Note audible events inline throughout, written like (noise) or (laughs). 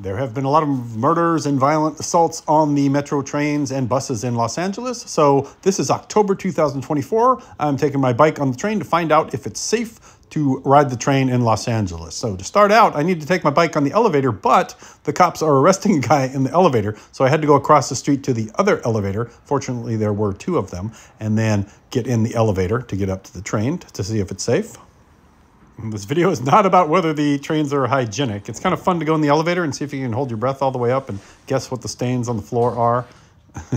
There have been a lot of murders and violent assaults on the metro trains and buses in Los Angeles. So, this is October 2024. I'm taking my bike on the train to find out if it's safe to ride the train in Los Angeles. So, to start out, I need to take my bike on the elevator, but the cops are (laughs) arresting a guy in the elevator. So, I had to go across the street to the other elevator. Fortunately, there were two of them, and then get in the elevator to get up to the train to see if it's safe. This video is not about whether the trains are hygienic. It's kind of fun to go in the elevator and see if you can hold your breath all the way up and guess what the stains on the floor are. (laughs)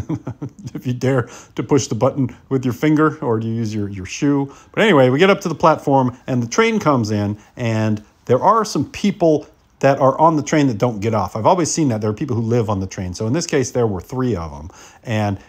if you dare to push the button with your finger or you use your, your shoe. But anyway, we get up to the platform and the train comes in and there are some people that are on the train that don't get off. I've always seen that. There are people who live on the train. So in this case, there were three of them. And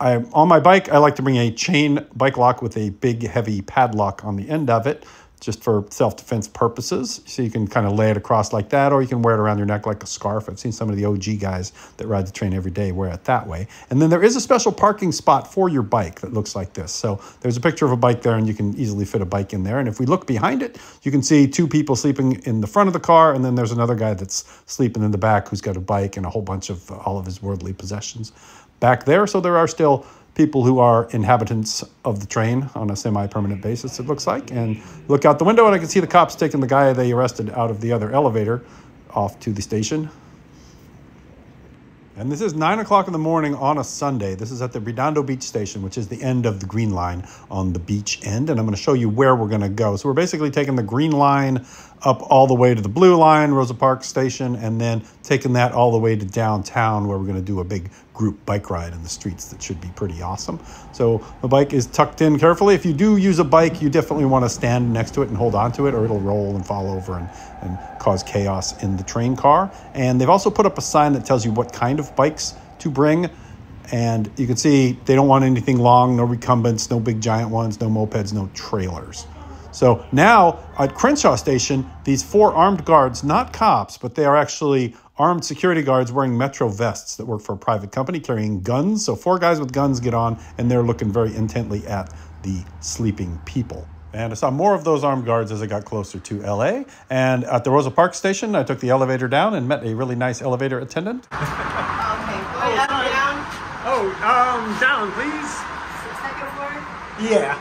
I, on my bike, I like to bring a chain bike lock with a big, heavy padlock on the end of it just for self-defense purposes. So you can kind of lay it across like that, or you can wear it around your neck like a scarf. I've seen some of the OG guys that ride the train every day wear it that way. And then there is a special parking spot for your bike that looks like this. So there's a picture of a bike there and you can easily fit a bike in there. And if we look behind it, you can see two people sleeping in the front of the car. And then there's another guy that's sleeping in the back who's got a bike and a whole bunch of all of his worldly possessions back there. So there are still people who are inhabitants of the train on a semi-permanent basis, it looks like. And look out the window and I can see the cops taking the guy they arrested out of the other elevator off to the station. And this is 9 o'clock in the morning on a Sunday. This is at the Redondo Beach Station, which is the end of the Green Line on the beach end. And I'm going to show you where we're going to go. So we're basically taking the Green Line up all the way to the Blue Line, Rosa Parks Station, and then taking that all the way to downtown where we're going to do a big group bike ride in the streets that should be pretty awesome. So the bike is tucked in carefully. If you do use a bike, you definitely want to stand next to it and hold on to it or it'll roll and fall over and, and cause chaos in the train car. And they've also put up a sign that tells you what kind of bikes to bring. And you can see they don't want anything long, no recumbents, no big giant ones, no mopeds, no trailers. So now at Crenshaw Station, these four armed guards, not cops, but they are actually armed security guards wearing Metro vests that work for a private company carrying guns. So four guys with guns get on and they're looking very intently at the sleeping people. And I saw more of those armed guards as I got closer to LA. And at the Rosa Parks station, I took the elevator down and met a really nice elevator attendant. (laughs) Okay, going up or down? Oh, um, down, please. Second floor? Yeah.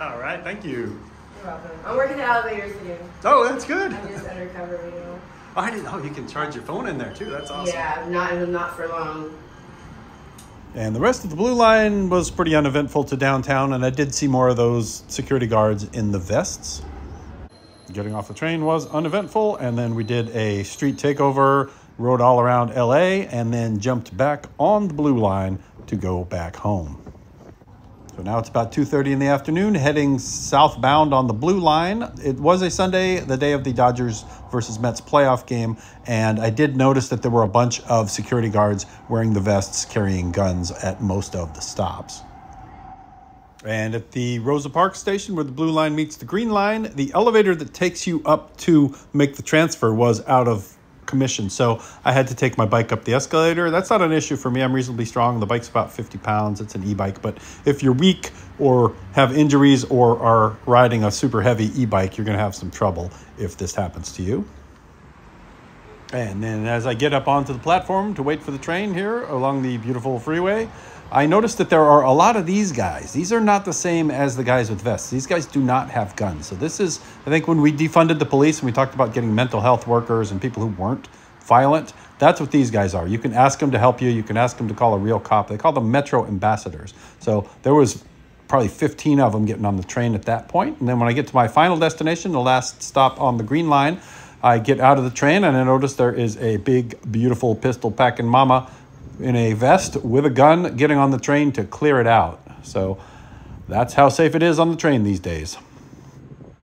All right, thank you. You're welcome. I'm working the elevators again. Oh, that's good. I'm just undercover, you know. Oh, I didn't. Oh, you can charge your phone in there too. That's awesome. Yeah, not not for long. And the rest of the blue line was pretty uneventful to downtown, and I did see more of those security guards in the vests. Getting off the train was uneventful, and then we did a street takeover, rode all around LA, and then jumped back on the blue line to go back home. So now it's about 2:30 in the afternoon, heading southbound on the blue line. It was a Sunday, the day of the Dodgers versus Mets playoff game, and I did notice that there were a bunch of security guards wearing the vests, carrying guns at most of the stops. And at the Rosa Parks station where the blue line meets the green line, the elevator that takes you up to make the transfer was out of commission. So I had to take my bike up the escalator. That's not an issue for me. I'm reasonably strong. The bike's about 50 pounds. It's an e-bike. But if you're weak or have injuries or are riding a super heavy e-bike, you're going to have some trouble if this happens to you. And then as I get up onto the platform to wait for the train here along the beautiful freeway, I noticed that there are a lot of these guys. These are not the same as the guys with vests. These guys do not have guns. So this is, I think when we defunded the police and we talked about getting mental health workers and people who weren't violent, that's what these guys are. You can ask them to help you. You can ask them to call a real cop. They call them Metro ambassadors. So there was probably 15 of them getting on the train at that point. And then when I get to my final destination, the last stop on the green line, I get out of the train and I notice there is a big, beautiful pistol packing mama in a vest with a gun getting on the train to clear it out. So that's how safe it is on the train these days.